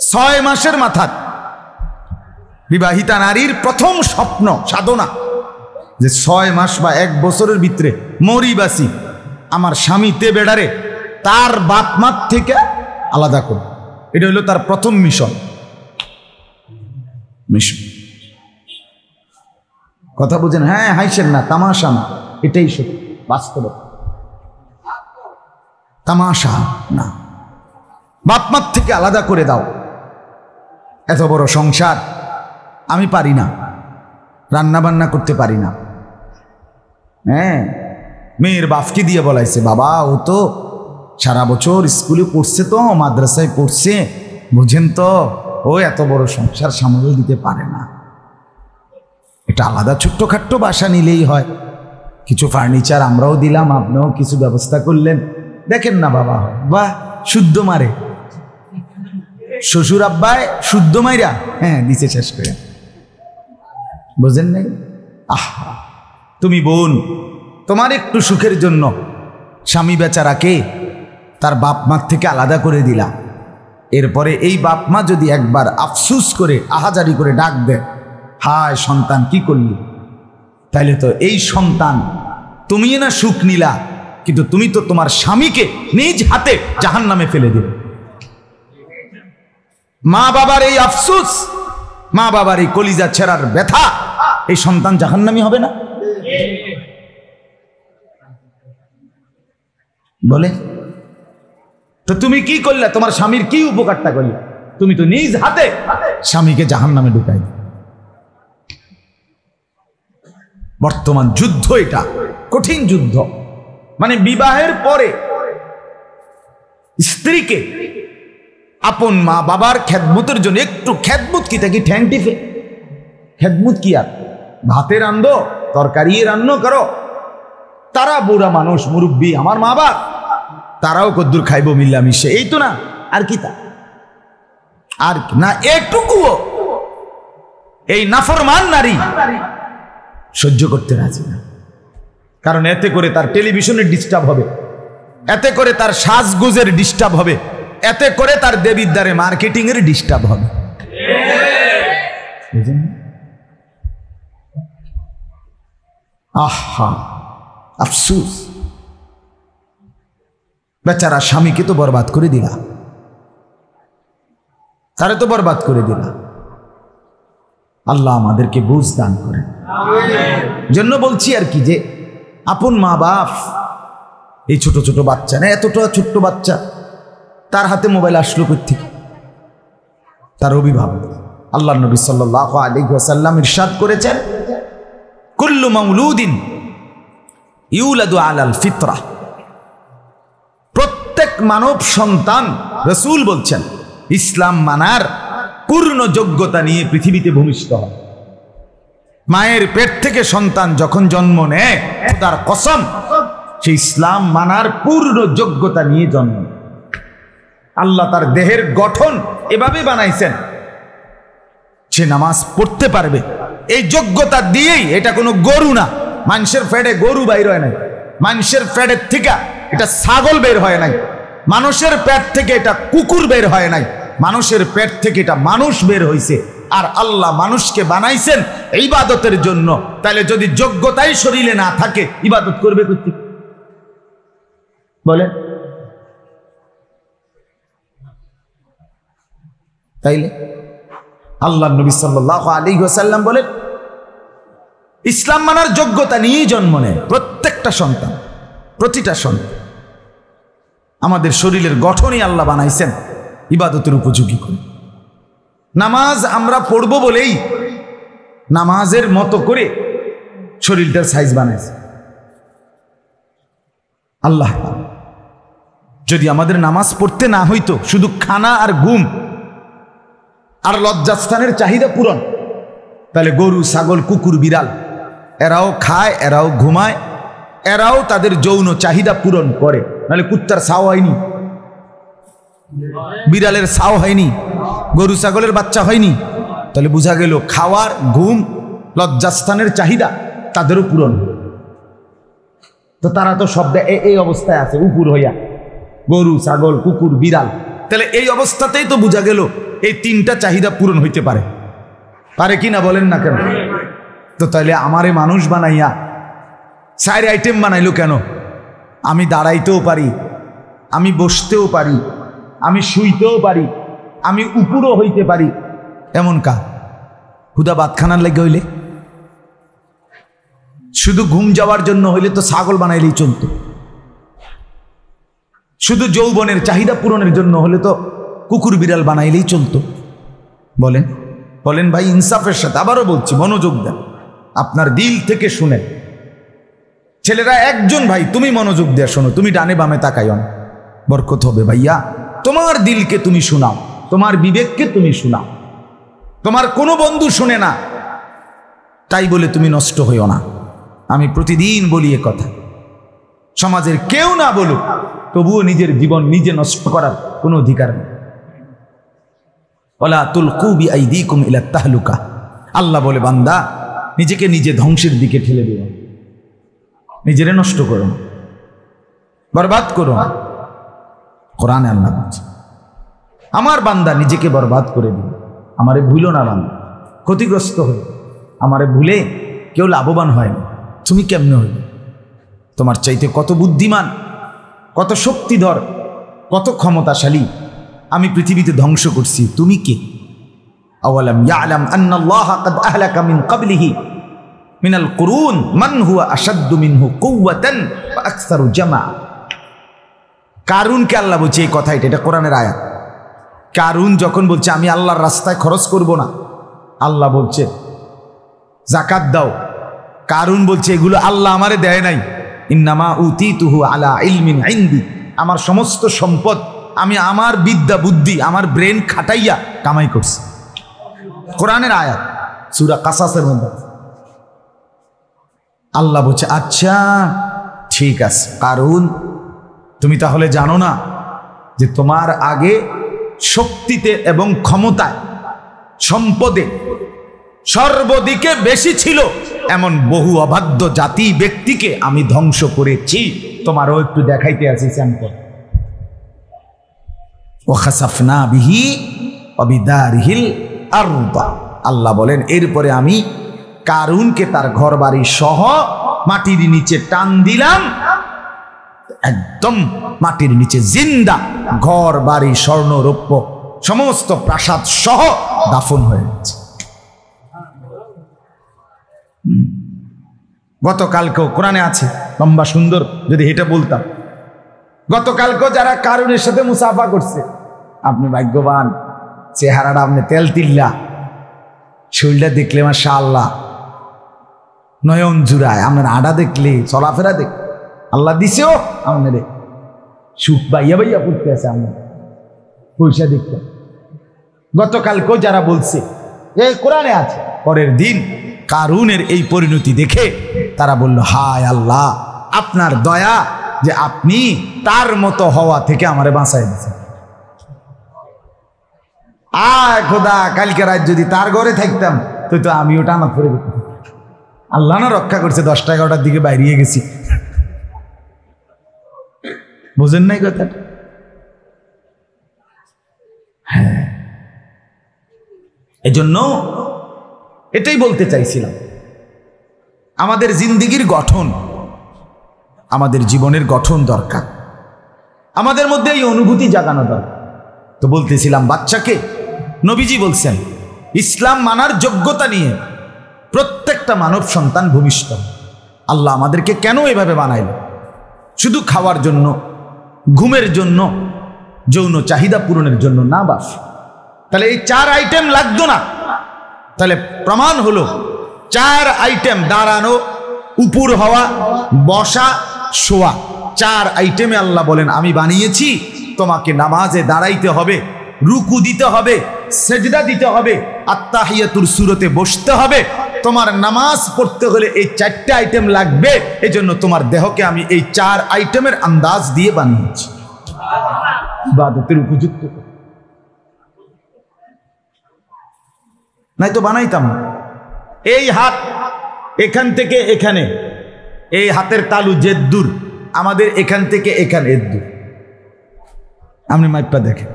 ছয় মাসের মাথা বিবাহিতা নারীর প্রথম স্বপ্ন, সাধনা যে ছয় মাস বা এক বছরের ভিতরে মরি বাসি আমার স্বামী তে বেড়ারে তার বাপ মার থেকে আলাদা করব। এটা হলো তার প্রথম মিশন। মিশন। কথা বুঝেন? হ্যাঁ হাইছেন না, তামাশা না, এটাই সত্যি, বাস্তব। তামাশা না। বাপমার থেকে আলাদা করে দাও। এত বড় সংসার, আমি পারি না। রান্না বান্না করতে পারি না। হ্যাঁ মেয়ের বাপকে দিয়ে বলাইছে, বাবা, ও তো সারা বছর স্কুলে পড়ছে তো, মাদ্রাসায় পড়ছে, বুঝেন তো, ও এত বড় সংসার সামাল দিতে পারে না। এটা আলাদা ছোট্টখাট্ট বাসা নিলেই হয়। কিছু ফার্নিচার আমরাও দিলাম, আপনিও কিছু ব্যবস্থা করলেন। দেখেন না বাবা, বাহ, শুদ্ধ মারে। শ্বশুর আব্বায় শুদ্ধ মাইরা। হ্যাঁ নিচে শেষ করে। বুঝেন নাই? আহ, তুমি বোন, তোমার একটু সুখের জন্য স্বামী বেচারাকে তার বাপ মার থেকে আলাদা করে দিলা। এরপরে এই বাপ মা যদি একবার আফসুস করে, আহাজারি করে ডাক দেয়, হায় সন্তান, কি করলি? তাইলে তো এই সন্তান তুমি না সুখ নিলা, কিন্তু তুমি তো তোমার স্বামীকে নিজ হাতে জাহান নামে ফেলে দিলে। মা বাবার এই আফসুস, মা বাবার এই কলিজা ছেঁড়ার ব্যথা, এই সন্তান জাহান্নামি হবে না? বলে, তো তুমি কি করলে? তোমার স্বামীর কি উপকারটা করলে? তুমি তো নিজ হাতে স্বামীকে জাহান নামে ঢুকাই বর্তমান যুদ্ধ এটা, কঠিন যুদ্ধ। মানে বিবাহের পরে স্ত্রীকে আপন মা বাবার খেদমতের জন্য একটু খেদমত কি থাকি ঠ্যাং টিফে খেদমত কি আর? ভাতে রান্ধো তরকারি রান্নো করো। তারা বুড়া মানুষ, মুরব্বী, আমার মা বাপ। তারাও কদ্দুর খাইব মিল্লামিশে এই তো না, আর কি তা? আর না একটুকুও এই নাফরমান নারী সহ্য করতে রাজি না। কারণ এতে করে তার টেলিভিশনের ডিস্টার্ব হবে। এতে করে তার সাজগুজের ডিস্টার্ব হবে। এতে করে তার দেবিদ্বারে মার্কেটিং এর ডিস্টার্ব হবে। আহা, আফসুস। বেচারা স্বামীকে তো বরবাদ করে দিলা। তারে তো বরবাদ করে দিলা? আল্লাহ আমাদেরকে বুঝ দান করেন। জন্য বলছি আর কি যে, আপন মা বাপ এই ছোট ছোট বাচ্চা না, এতটা ছোট্ট বাচ্চা তার হাতে মোবাইল আসলো থেকে তার অভিভাবক। আল্লাহ নবী সাল্লাহ আলী ওয়াসাল্লাম ইরশাদ করেছেন, কুল্লু মাউলুদিন ইউলাদু আলাল ফিতরা। প্রত্যেক মানব সন্তান রসুল বলছেন, ইসলাম মানার পূর্ণ যোগ্যতা নিয়ে পৃথিবীতে ভূমিষ্ঠ হয় মায়ের পেট থেকে সন্তান যখন জন্ম নেয় তার কসম সে ইসলাম মানার পূর্ণ যোগ্যতা নিয়ে জন্ম নেয়। আল্লাহ তার দেহের গঠন এভাবে বানাইছেন। সে নামাজ পড়তে পারবে, এই যোগ্যতা দিয়েই এটা কোনো গরু না। মানুষের ফ্যাডে গরু বাইর হয় নাই। মানুষের ফ্যাডের থেকে, এটা ছাগল বের হয় নাই। মানুষের পেট থেকে এটা কুকুর বের হয় নাই। মানুষের পেট থেকে এটা মানুষ বের হয়েছে আর আল্লাহ মানুষকে বানাইছেন ইবাদতের জন্য। তাহলে যদি যোগ্যতাই শরীরে না থাকে, ইবাদত করবে করতে বলে তাইলে? আল্লাহ নবী সাল্লাহ আলী সাল্লাম বলেন, ইসলাম মানার যোগ্যতা নিয়েই জন্ম নেয় প্রত্যেকটা সন্তান, প্রতিটা সন্তান। আমাদের শরীরের গঠনই আল্লাহ বানাইছেন, ইবাদতের উপযোগী করে। নামাজ আমরা পড়ব বলেই নামাজের মতো করে শরীরটার সাইজ বানাইছে। আল্লাহ, যদি আমাদের নামাজ পড়তে না হইতো, শুধু খানা আর ঘুম আর লজ্জাস্থানের চাহিদা পূরণ। তাহলে গরু, ছাগল, কুকুর, বিড়াল, এরাও খায়, এরাও ঘুমায়, এরাও তাদের যৌন চাহিদা পূরণ করে। নাহলে কুত্তার ছাও হয়নি, বিড়ালের ছাও হয়নি, গরু, ছাগলের বাচ্চা হয়নি। তাহলে বোঝা গেল খাওয়ার, ঘুম, লজ্জাস্থানের চাহিদা তাদেরও পূরণ। তো তারা তো সব দে- এ- এই অবস্থায় আছে, উপুর হইয়া। গরু, ছাগল, কুকুর, বিড়াল তাহলে এই অবস্থাতেই তো বোঝা গেল এই তিনটা চাহিদা পূরণ হইতে পারে। পারে কি না বলেন না কেন? তো তাহলে আমারে মানুষ বানাইয়া চার আইটেম বানাইলো কেন? আমি দাঁড়াইতেও পারি, আমি বসতেও পারি, আমি শুইতেও পারি, আমি উপরও হইতে পারি। এমন কা হুদা বাতখানার লেগে হইলে? শুধু ঘুম যাওয়ার জন্য হইলে তো ছাগল বানাইলেই চলতো। শুধু যৌবনের চাহিদা পূরণের জন্য হলে তো কুকুর বিড়াল বানাইলেই চলতো। বলেন বলেন ভাই, ইনসাফের সাথে আবারও বলছি, মনোযোগ দেন। আপনার দিল থেকে শুনে। ছেলেরা, একজন ভাই, তুমি মনোযোগ দেয়া শোনো, তুমি ডানে বামে তাকাইও না বরকত হবে ভাইয়া। তোমার দিলকে তুমি শোনাও, তোমার বিবেককে তুমি শোনাও। তোমার কোনো বন্ধু শুনে না। তাই বলে তুমি নষ্ট হইও না। আমি প্রতিদিন বলি কথা। সমাজের কেউ না বলুক তবুও নিজের জীবন নিজে নষ্ট করার কোনো অধিকার নেই। ওলা তুল কুবি আই দি কুম ইলা তাহলুকা। আল্লাহ বলে, বান্দা, নিজেকে নিজে ধ্বংসের দিকে ঠেলে দিও। নিজেরে নষ্ট করো। বরবাদ করো। কোরআনে আল্লাহ বলছে, আমার বান্দা, নিজেকে বরবাদ করে দিল আমারে ভুলো না বান্দা। ক্ষতিগ্রস্ত হয়ে, আমারে ভুলে কেউ লাভবান হয় না। তুমি কেমনে হইবে? তোমার চাইতে কত বুদ্ধিমান কত শক্তিধর কত ক্ষমতাশালী আমি পৃথিবীতে ধ্বংস করছি তুমি কে আওয়ালাম ইয়ালাম আন্নাল্লাহ قد أهلك من قبله من القرون من هو أشد منه قوة وأكثر جمع কারুনকে আল্লাহ বলছে এই কথা এটা এটা কোরআনের আয়াত কারুন যখন বলছে আমি আল্লাহর রাস্তায় খরচ করব না আল্লাহ বলছে জাকাত দাও কারুন বলছে এগুলো আল্লাহ আমারে দেয় নাই ইন্নামা উতি তুহু আলা ইলমিন আইন্দি আমার সমস্ত সম্পদ আমি আমার বিদ্যা বুদ্ধি, আমার ব্রেন খাটাইয়া কামাই করছি। কোরআনের আয়াত, সুরা কাসাসের মধ্যে আল্লাহ বলছে আচ্ছা ঠিক আছে। কারণ তুমি তাহলে জানো না যে তোমার আগে শক্তিতে এবং ক্ষমতায়, সম্পদে সর্বদিকে বেশি ছিল। এমন বহু অবাধ্য জাতি ব্যক্তিকে আমি ধ্বংস করেছি। তোমারও একটু দেখাইতে আছি স্যাম্পল। ওখাসাফনা বিহি অবিদারহিল আরুবা আল্লাহ বলেন, এরপরে আমি কারুনকে তার ঘর বাড়ি সহ মাটির নিচে টান দিলাম। একদম মাটির নিচে জিন্দা ঘর বাড়ি স্বর্ণ রৌপ্য সমস্ত প্রাসাদ সহ দাফন হয়ে গেছে। গতকালকেও কোরআনে আছে, লম্বা সুন্দর, যদি এটা বলতাম। গতকালকেও যারা কারুনের সাথে মুসাফা করছে, আপনি ভাগ্যবান, চেহারাটা আপনি তেল তিল্লা, শরীরটা দেখলে মাসা আল্লাহ নয়ন জুড়ায়, আপনার আডা দেখলে, চলাফেরা দেখ আল্লাহ দিছেও আপনারে। সুখ বাইয়া বাইয়া পড়তে আছে আপনার, পয়সা দেখতে। গতকালকেও যারা বলছে এ কোরআনে আছে, পরের দিন কারুনের এই পরিণতি দেখে তারা বলল, হায় আল্লাহ, আপনার দয়া যে আপনি তার মতো হওয়া থেকে আমারে বাঁচাই দিয়েছেন। আয় খোদা, কালকে রাত যদি তার ঘরে থাকতাম, তুই তো আমি ওটা আমার করে আল্লাহ না রক্ষা করছে, দশটা এগারোটার দিকে বাইরিয়ে গেছি। বুঝেন নাই কথাটা? হ্যাঁ। এজন্য এটাই বলতে চাইছিলাম। আমাদের জিন্দিগির গঠন, আমাদের জীবনের গঠন দরকার। আমাদের মধ্যে এই অনুভূতি জাগানো দরকার। তো বলতেছিলাম, বাচ্চাকে নবীজি বলছেন, ইসলাম মানার যোগ্যতা নিয়ে প্রত্যেকটা মানব সন্তান ভূমিষ্ঠ। আল্লাহ আমাদেরকে কেন এভাবে বানাইল? শুধু খাওয়ার জন্য, ঘুমের জন্য, যৌন চাহিদা পূরণের জন্য না বাস। তাহলে এই চার আইটেম লাগতো না। তাহলে প্রমাণ হলো, চার আইটেম দাঁড়ানো, উপর হওয়া, বসা, শোয়া। চার আইটেমে আল্লাহ বলেন, আমি বানিয়েছি, তোমাকে নামাজে দাঁড়াইতে হবে, রুকু দিতে হবে, সেজদা দিতে হবে আত্মাহিয়াতুর সুরতে বসতে হবে। তোমার নামাজ পড়তে হলে এই চারটে আইটেম লাগবে, এজন্য তোমার দেহকে আমি এই চার আইটেমের আন্দাজ দিয়ে বানিয়েছি। ইবাদতের উপযুক্ত নাই তো বানাইতাম। এই হাত এখান থেকে এখানে, এই হাতের তালু জেদ্দুর আমাদের এখান থেকে এখানে এদ্দুর আপনি মাইপা দেখেন।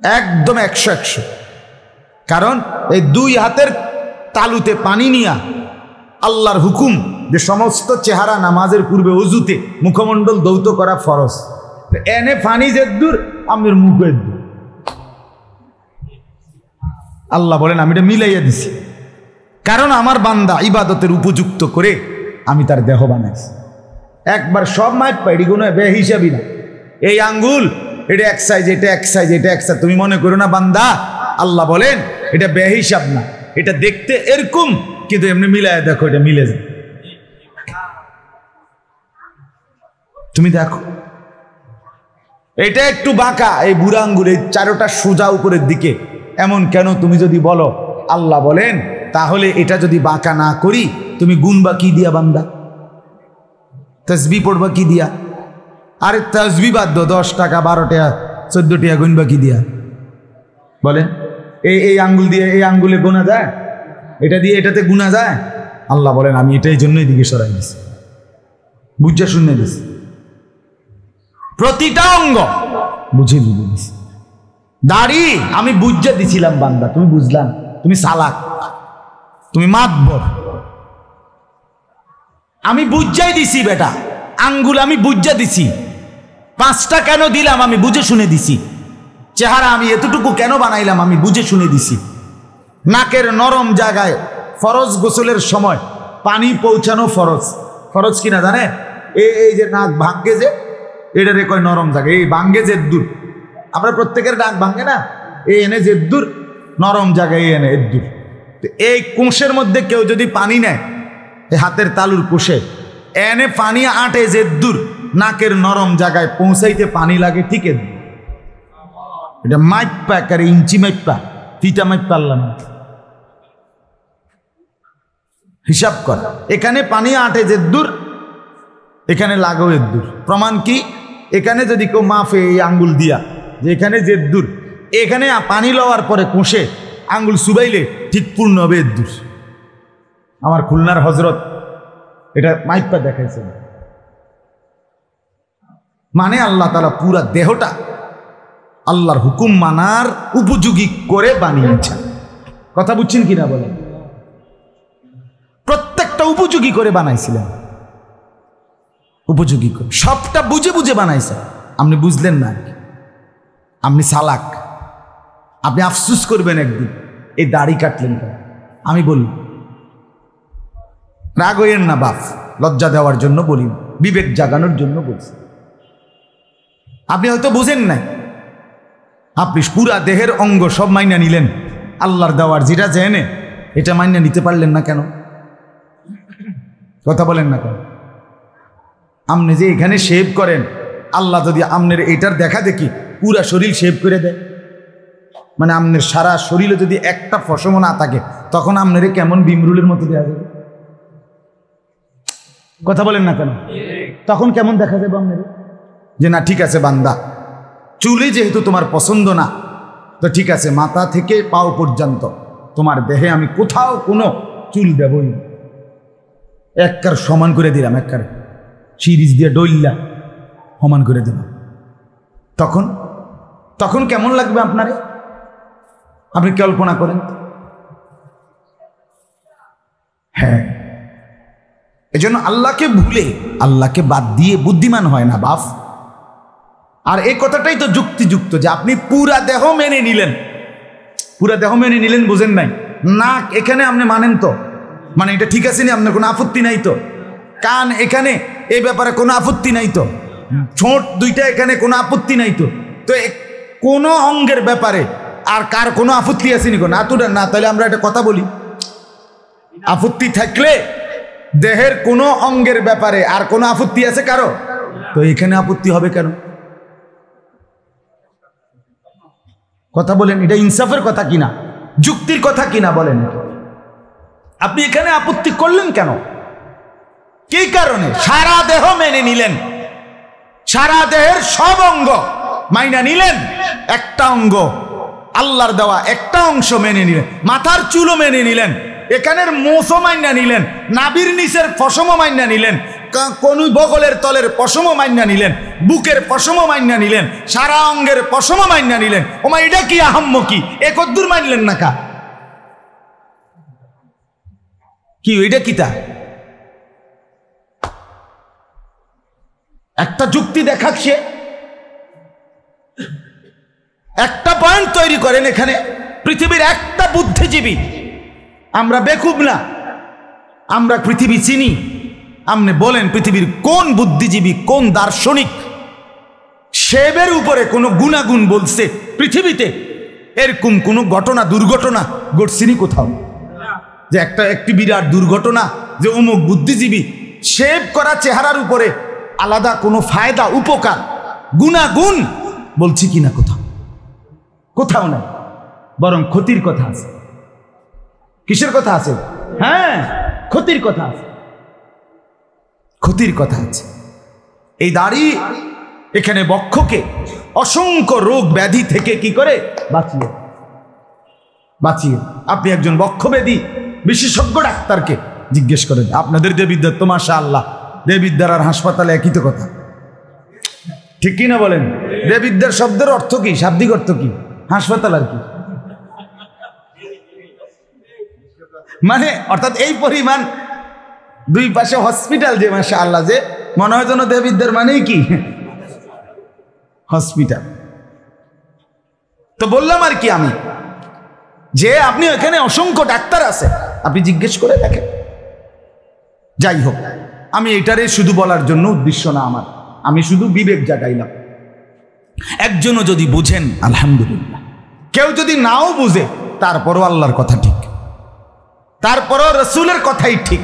একদম একশো একশো। কারণ এই দুই হাতের তালুতে পানি নিয়া আল্লাহর হুকুম যে সমস্ত চেহারা নামাজের পূর্বে অজুতে মুখমণ্ডল দৌত করা ফরজ। এনে ফানি যেদূর আমের মুখ এদ্দুর আল্লাহ বলেন, আমি এটা মিলাইয়া দিছি। কারণ আমার বান্দা ইবাদতের উপযুক্ত করে আমি তার দেহ বানাইছি। একবার সব মাইট পাইডি কোনো বে হিসাবই না। এই আঙ্গুল, এটা এক সাইজ এটা এক সাইজ এটা এক সাইজ তুমি মনে করো না, বান্দা, আল্লাহ বলেন, এটা বে হিসাব না। এটা দেখতে এরকম, কিন্তু এমনি মিলায় দেখো, এটা মিলে যায়। তুমি দেখো। এটা একটু বাঁকা, এই বুড়া আঙ্গুল, এই চারোটা সোজা উপরের দিকে। এমন কেন তুমি যদি বলো, আল্লাহ বলেন, তাহলে এটা যদি বাঁকা না করি, তুমি গুনবা কি দিয়া বান্দা? তসবি পড়বা কি দিয়া? আরে তসবি বাদ দশ টাকা, বারো টাকা, চোদ্দ টাকা গুনবা কি দিয়া? বলেন, এই এই আঙ্গুল দিয়ে, এই আঙ্গুলে গোনা যায়? এটা দিয়ে এটাতে গুনা যায়? আল্লাহ বলেন, আমি এটাই জন্যই দিকে সরাই দিছি। বুঝা শুনে দিছি। প্রতিটা অঙ্গ বুঝে বুঝে দিছি। দাড়ি, আমি বুঝা দিছিলাম বান্দা, তুমি বুঝলাম। তুমি সালাক, তুমি মাতবর। আমি বুঝাই দিছি বেটা, আঙ্গুল আমি বুঝা দিছি। পাঁচটা কেন দিলাম আমি বুঝে শুনে দিছি। চেহারা আমি এতটুকু কেন বানাইলাম আমি বুঝে শুনে দিছি। নাকের নরম জায়গায় ফরজ গোসলের সময় পানি পৌঁছানো ফরজ। ফরজ কিনা জানে? এই যে নাক ভাঙ্গে যে এটারে কয় নরম জায়গা, এই ভাঙ্গে যে দূর। আমরা প্রত্যেকের ডাক ভাঙ্গে না? এই এনে যে দূর, নরম জায়গায় এনে এদ্দুর এই কোষের মধ্যে কেউ যদি পানি নেয়, এই হাতের তালুর কোষে, এনে পানি আটে যে দূর, নাকের নরম জায়গায় পৌঁছাইতে পানি লাগে ঠিক এদ্দুর এটা মাইপা একারে ইঞ্চি মাইপা ফিটা মাইপা না। হিসাব কর, এখানে পানি আটে যে দূর, এখানে লাগো এর দূর। প্রমাণ কি? এখানে যদি কেউ মাফে এই আঙ্গুল দিয়া যে এখানে যে দূর, এখানে পানি লওয়ার পরে কোষে আঙ্গুল সুবাইলে ঠিক পূর্ণ হবে এর দূর। আমার খুলনার হজরত এটা মাইপা দেখাইছে মানে আল্লাহ তালা পুরা দেহটা আল্লাহর হুকুম মানার উপযোগী করে বানিয়েছেন। কথা বুঝছেন কিনা বলেন? প্রত্যেকটা উপযোগী করে বানাইছিলেন। উপযোগী করে সবটা বুঝে বুঝে বানাইছে আপনি বুঝলেন না আপনি সালাক। আপনি আফসুস করবেন একদিন, এই দাড়ি কাটলেন আমি বলি রাগ হইয়েন না বাপ, লজ্জা দেওয়ার জন্য বলি, বিবেক জাগানোর জন্য বলছি। আপনি হয়তো বুঝেন নাই, আপনি পুরা দেহের অঙ্গ সব মাইনা নিলেন, আল্লাহর দেওয়ার যেটা জেনে এটা মাইনা নিতে পারলেন না কেন? কথা বলেন না কেন? আপনি যে এখানে শেভ করেন আল্লাহ যদি আমনের এটার দেখা দেখি, পুরা শরীর শেভ করে দেয়। মানে আমনের সারা শরীরে যদি একটা ফসম না থাকে, তখন আমনের কেমন বিমরুলের মতো দেওয়া যাবে? কথা বলেন না কেন? তখন কেমন দেখা যাবে আপনার যে না, ঠিক আছে বান্দা চুলে যেহেতু তোমার পছন্দ না, তো ঠিক আছে, মাথা থেকে পাও পর্যন্ত তোমার দেহে আমি কোথাও কোনো চুল দেবই। এককার সমান করে দিলাম, এককার। সিরিজ দিয়ে ডইল্লা। সমান করে দিলাম তখন তখন কেমন লাগবে আপনারে? আপনি কল্পনা করেন। হ্যাঁ। এজন্য আল্লাহকে ভুলে, আল্লাহকে বাদ দিয়ে বুদ্ধিমান হয় না বাপ আর এই কথাটাই তো যুক্তিযুক্ত যে আপনি পুরা দেহ মেনে নিলেন। পুরা দেহ মেনে নিলেন, বুঝেন নাই। নাক এখানে আপনি মানেন তো। মানে এটা ঠিক আছে নি? আপনার কোনো আপত্তি নাই তো। কান এখানে এই ব্যাপারে কোনো আপত্তি নাই তো। ছোট দুইটা এখানে কোনো আপত্তি নাই তো। তো কোনো অঙ্গের ব্যাপারে আর কার কোনো আপত্তি আসেনি কোনো আতুটা না, তাহলে আমরা একটা কথা বলি। আপত্তি থাকলে দেহের কোনো অঙ্গের ব্যাপারে আর কোনো আপত্তি আছে কারও? তো এখানে আপত্তি হবে কেন? কথা বলেন, এটা ইনসাফের কথা কিনা? যুক্তির কথা কিনা বলেন? আপনি এখানে আপত্তি করলেন কেন? কি কারণে? সারা দেহ মেনে নিলেন। সারা দেহের সব অঙ্গ মাইনা নিলেন, একটা অঙ্গ। আল্লাহর দেওয়া একটা অংশ মেনে নিলেন, মাথার চুলও মেনে নিলেন, এখানের মোসও মাইনা নিলেন নাবির নিচের ফসমও মাইনা নিলেন কোন বগলের তলের পশম মাইনা নিলেন, বুকের পশম মাইনা নিলেন, সারা অঙ্গের পশম মাইনা নিলেন। ওমা এটা কি আহাম্ম কি? এ কদ্দুর মানলেন না কা? কি, এটা কি একটা যুক্তি দেখাচ্ছে একটা পয়েন্ট তৈরি করেন এখানে। পৃথিবীর একটা বুদ্ধিজীবী। আমরা বেকুব না। আমরা পৃথিবী চিনি। আপনি বলেন পৃথিবীর কোন বুদ্ধিজীবী, কোন দার্শনিক? সেবের উপরে কোনো গুণাগুণ বলছে পৃথিবীতে। এরকম কোনো ঘটনা, দুর্ঘটনা ঘটছিনি কোথাও? যে একটা, একটি বিরাট দুর্ঘটনা, যে অমুক বুদ্ধিজীবী শেভ করা চেহারার উপরে আলাদা কোনো ফায়দা, উপকার, গুণাগুণ বলছি কিনা কোথাও? কোথাও না বরং ক্ষতির কথা আছে। কিসের কথা আছে? হ্যাঁ ক্ষতির কথা আছে। ক্ষতির কথা আছে। এই দাড়ি এখানে বক্ষকে অসংখ্য রোগ ব্যাধি থেকে কি করে? বাঁচিয়ে। বাঁচিয়ে। আপনি একজন বক্ষব্যাধি বিশেষজ্ঞ ডাক্তারকে জিজ্ঞেস করেন আপনাদের তো মাসা আল্লাহ দেবিদ্যার হাসপাতালে একই তো কথা। ঠিক কি না বলেন? দেবিদ্যার শব্দের অর্থ কি? শাব্দিক অর্থ কি? হাসপাতাল আর কি? মানে অর্থাৎ এই পরিমাণ দুই পাশে হসপিটাল যে মাসা আল্লাহ যে মনে হয় যেন দেবিদ্যার মানেই কি? হসপিটাল। তো বললাম আর কি আমি, যে আপনি এখানে অসংখ্য ডাক্তার আছে। আপনি জিজ্ঞেস করে দেখেন। যাই হোক। আমি এটারে শুধু বলার জন্য উদ্দেশ্য না আমার। আমি শুধু বিবেক জাগাইলাম। একজনও যদি বুঝেন, আলহামদুলিল্লাহ। কেউ যদি নাও বুঝে, তারপরও আল্লাহর কথা ঠিক। তারপরও রসুলের কথাই ঠিক।